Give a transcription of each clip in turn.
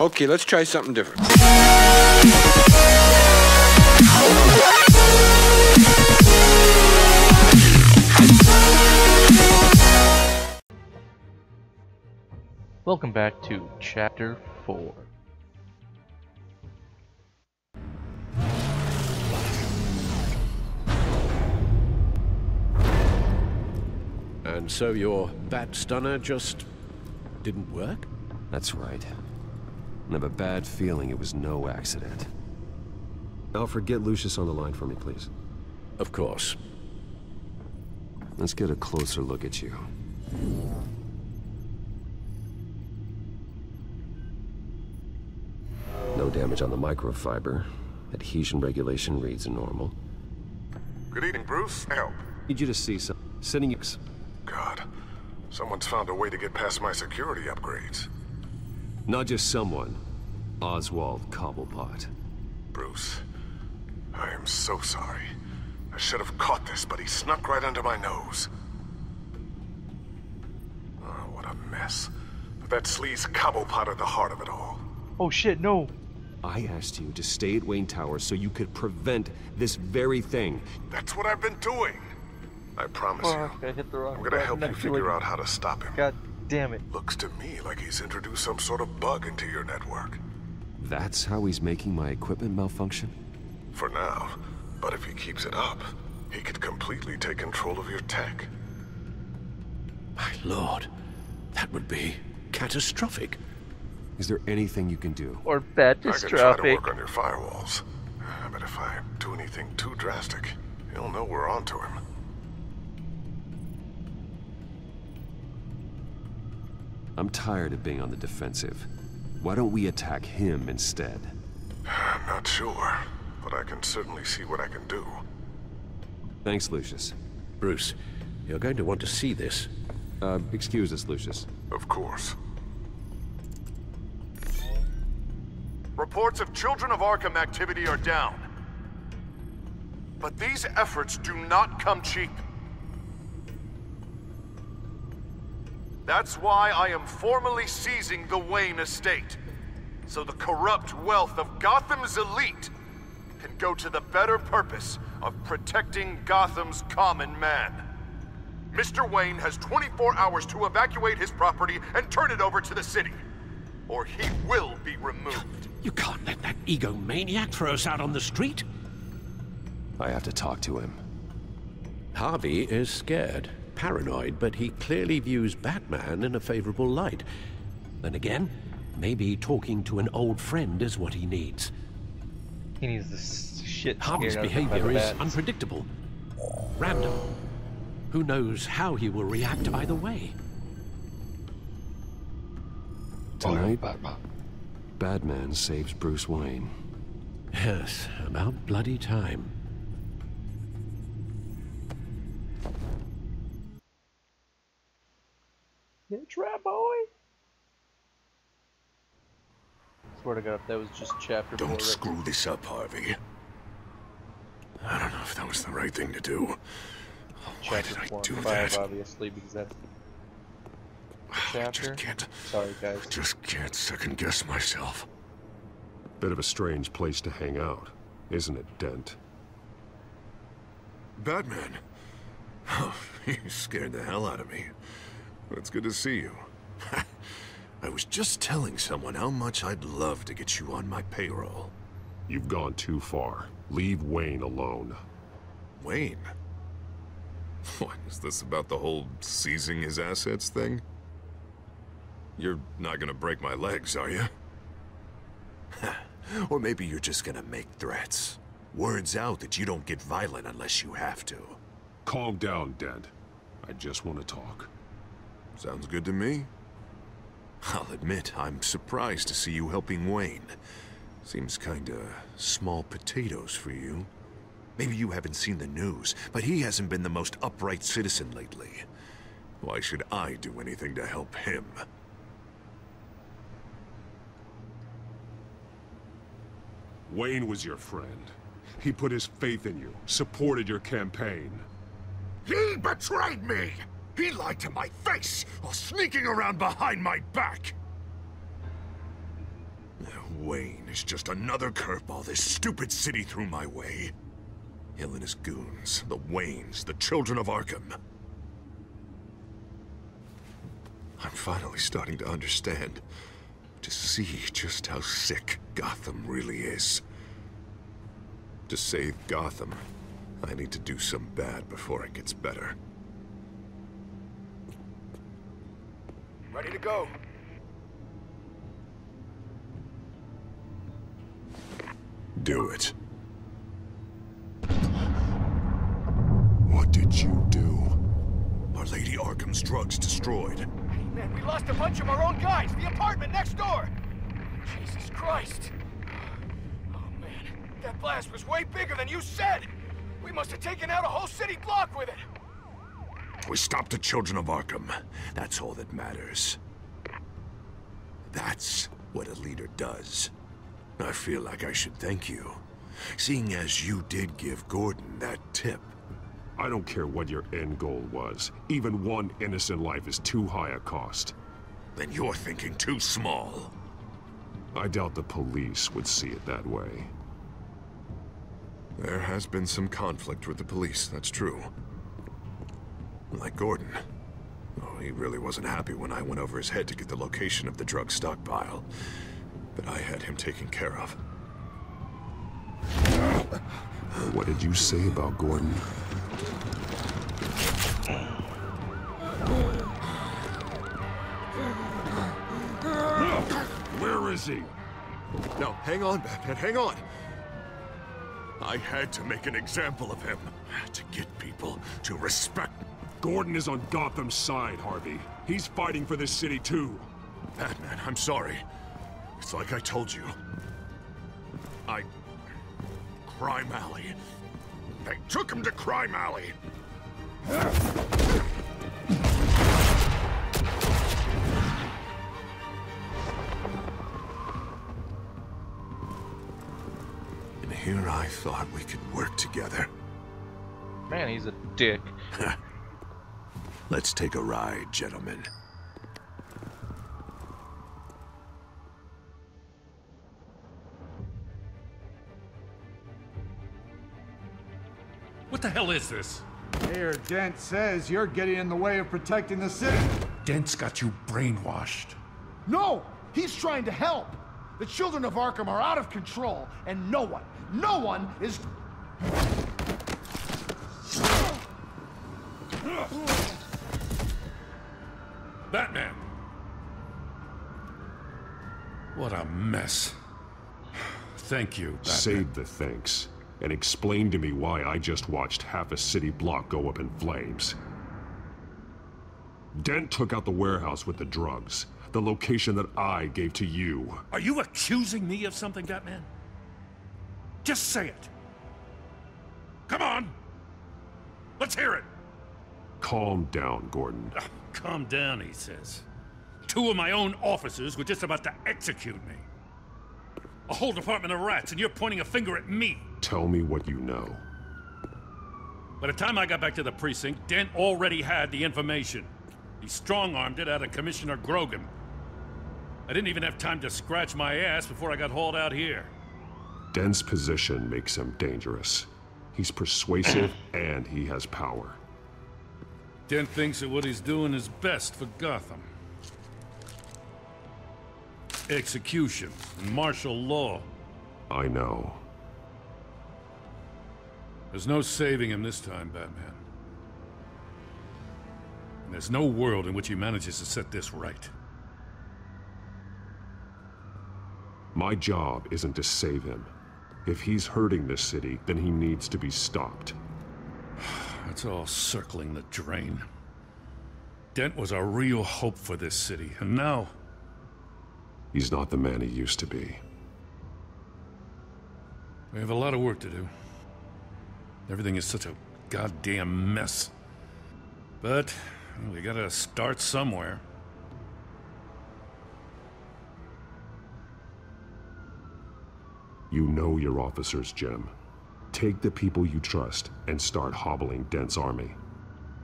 Okay, let's try something different. Welcome back to Chapter 4. And so your bat stunner just didn't work? That's right. I have a bad feeling it was no accident. Alfred, get Lucius on the line for me, please. Of course. Let's get a closer look at you. No damage on the microfiber. Adhesion regulation reads normal. Good evening, Bruce. Help. Need you to see some... Sending you... God. Someone's found a way to get past my security upgrades. Not just someone. Oswald Cobblepot. Bruce. I am so sorry. I should have caught this, but he snuck right under my nose. Oh, what a mess. But that sleaze Cobblepot at the heart of it all. Oh shit, no! I asked you to stay at Wayne Towers so you could prevent this very thing. That's what I've been doing. I promise Fuck, you. I hit the wrong I'm gonna button. help you figure out how to stop him. God damn it. Looks to me like he's introduced some sort of bug into your network. That's how he's making my equipment malfunction? For now. But if he keeps it up, he could completely take control of your tech. My lord, that would be catastrophic. Is there anything you can do? Or catastrophic. I could try to catastrophic. work on your firewalls. But if I do anything too drastic, he'll know we're onto him. I'm tired of being on the defensive. Why don't we attack him instead? I'm not sure, but I can certainly see what I can do. Thanks, Lucius. Bruce, you're going to want to see this. Uh, excuse us, Lucius. Of course. Reports of Children of Arkham activity are down. But these efforts do not come cheap. That's why I am formally seizing the Wayne estate. So the corrupt wealth of Gotham's elite can go to the better purpose of protecting Gotham's common man. Mr. Wayne has 24 hours to evacuate his property and turn it over to the city. Or he will be removed. You can't let that egomaniac throw us out on the street. I have to talk to him. Harvey is scared, paranoid, but he clearly views Batman in a favorable light. Then again, maybe talking to an old friend is what he needs. He needs this shit Harvey's scared out of him by behavior is unpredictable, random. Who knows how he will react either way? Tonight, Batman saves Bruce Wayne. Yes, about bloody time. Get trap boy! Swear to God, if that was just chapter. Don't right screw this up, Harvey. I don't know if that was the right thing to do. Why chapter did I four do five, that? obviously, because that's I just can't, Sorry, guys. just can't second guess myself. Bit of a strange place to hang out, isn't it, Dent? Batman. Oh, you scared the hell out of me. It's good to see you. I was just telling someone how much I'd love to get you on my payroll. You've gone too far. Leave Wayne alone. Wayne? What, is this about the whole seizing his assets thing? You're not gonna break my legs, are you? or maybe you're just gonna make threats. Words out that you don't get violent unless you have to. Calm down, Dent. I just want to talk. Sounds good to me. I'll admit, I'm surprised to see you helping Wayne. Seems kinda small potatoes for you. Maybe you haven't seen the news, but he hasn't been the most upright citizen lately. Why should I do anything to help him? Wayne was your friend. He put his faith in you, supported your campaign. He betrayed me! He lied to my face while sneaking around behind my back! Wayne is just another curveball this stupid city threw my way. Hill and his goons, the Waynes, the children of Arkham. I'm finally starting to understand, to see just how sick Gotham really is. To save Gotham, I need to do some bad before it gets better. Ready to go. Do it. What did you do? Our Lady Arkham's drugs destroyed. Hey, man, we lost a bunch of our own guys. The apartment next door. Jesus Christ. Oh, man. That blast was way bigger than you said. We must have taken out a whole city block with it. We stopped the children of Arkham. That's all that matters. That's what a leader does. I feel like I should thank you. Seeing as you did give Gordon that tip. I don't care what your end goal was. Even one innocent life is too high a cost. Then you're thinking too small. I doubt the police would see it that way. There has been some conflict with the police, that's true. Like Gordon. Oh, he really wasn't happy when I went over his head to get the location of the drug stockpile. But I had him taken care of. What did you say about Gordon? Where is he? No, hang on, Batman, hang on! I had to make an example of him. To get people to respect Gordon is on Gotham's side, Harvey. He's fighting for this city too. Batman, I'm sorry. It's like I told you. I... Crime Alley. They took him to Crime Alley. And here I thought we could work together. Man, he's a dick. Let's take a ride, gentlemen. What the hell is this? Mayor Dent says you're getting in the way of protecting the city. Dent's got you brainwashed. No! He's trying to help! The children of Arkham are out of control, and no one, no one is... Batman! What a mess. Thank you, Batman. Save the thanks. And explain to me why I just watched half a city block go up in flames. Dent took out the warehouse with the drugs. The location that I gave to you. Are you accusing me of something, Batman? Just say it. Come on! Let's hear it! Calm down, Gordon. Calm down, he says. Two of my own officers were just about to execute me. A whole department of rats, and you're pointing a finger at me. Tell me what you know. By the time I got back to the precinct, Dent already had the information. He strong-armed it out of Commissioner Grogan. I didn't even have time to scratch my ass before I got hauled out here. Dent's position makes him dangerous. He's persuasive and he has power. Dent thinks that what he's doing is best for Gotham. Execution and martial law. I know. There's no saving him this time, Batman. And there's no world in which he manages to set this right. My job isn't to save him. If he's hurting this city, then he needs to be stopped. It's all circling the drain. Dent was a real hope for this city, and now... He's not the man he used to be. We have a lot of work to do. Everything is such a goddamn mess. But, we gotta start somewhere. You know your officers, Jim. Take the people you trust and start hobbling Dent's army.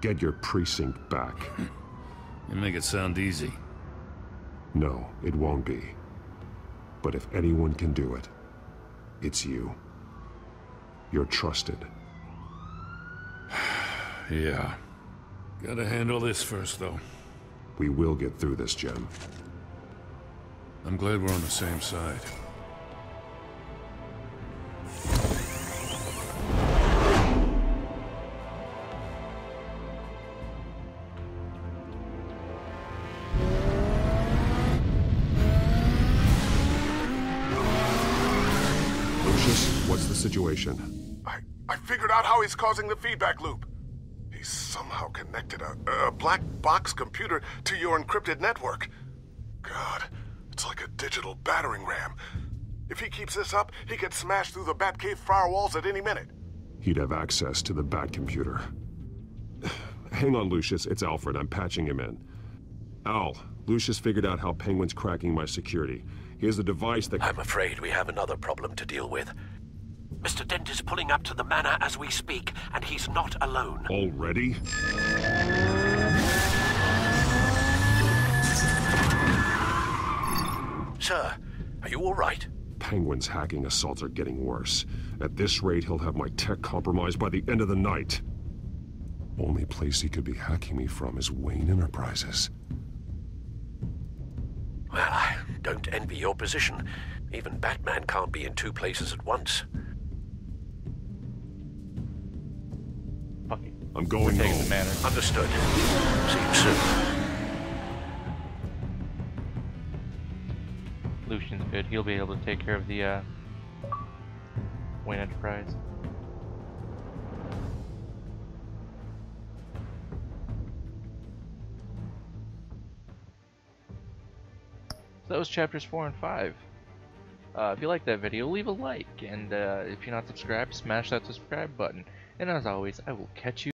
Get your precinct back. You make it sound easy. No, it won't be. But if anyone can do it, it's you. You're trusted. Yeah. Gotta handle this first, though. We will get through this, Jim. I'm glad we're on the same side. Figured he's causing the feedback loop. He's somehow connected a, a black box computer to your encrypted network. God, it's like a digital battering ram. If he keeps this up, he could smash through the Batcave firewalls at any minute. He'd have access to the Bat computer. Hang on, Lucius. It's Alfred. I'm patching him in. Al, Lucius figured out how Penguin's cracking my security. He has a device that... I'm afraid we have another problem to deal with. Mr. Dent is pulling up to the manor as we speak, and he's not alone. Already? Sir, are you all right? Penguin's hacking assaults are getting worse. At this rate, he'll have my tech compromised by the end of the night. Only place he could be hacking me from is Wayne Enterprises. Well, I don't envy your position. Even Batman can't be in two places at once. I'm going Taking the home. manor. Understood. See you soon. Lucian's good. He'll be able to take care of the uh, Wayne Enterprise. So that was chapters four and five. Uh, if you like that video, leave a like, and uh, if you're not subscribed, smash that subscribe button. And as always, I will catch you.